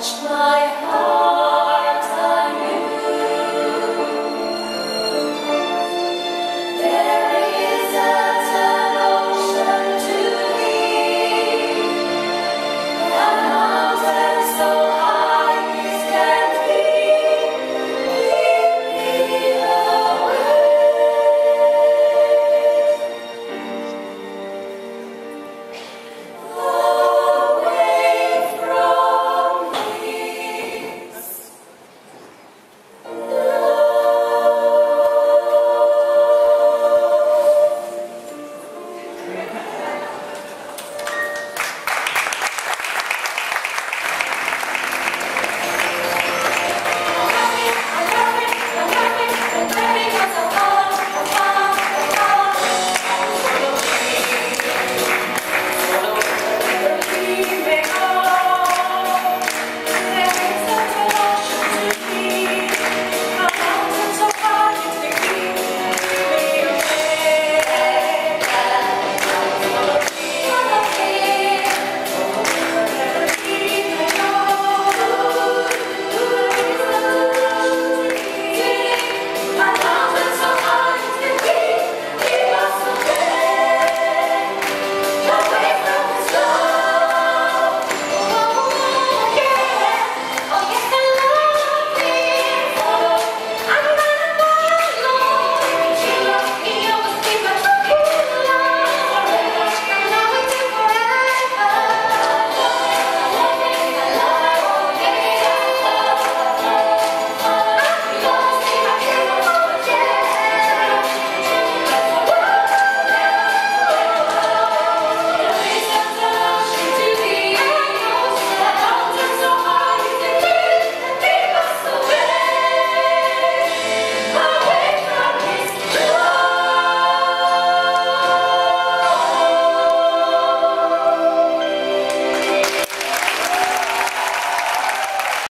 touch my heart.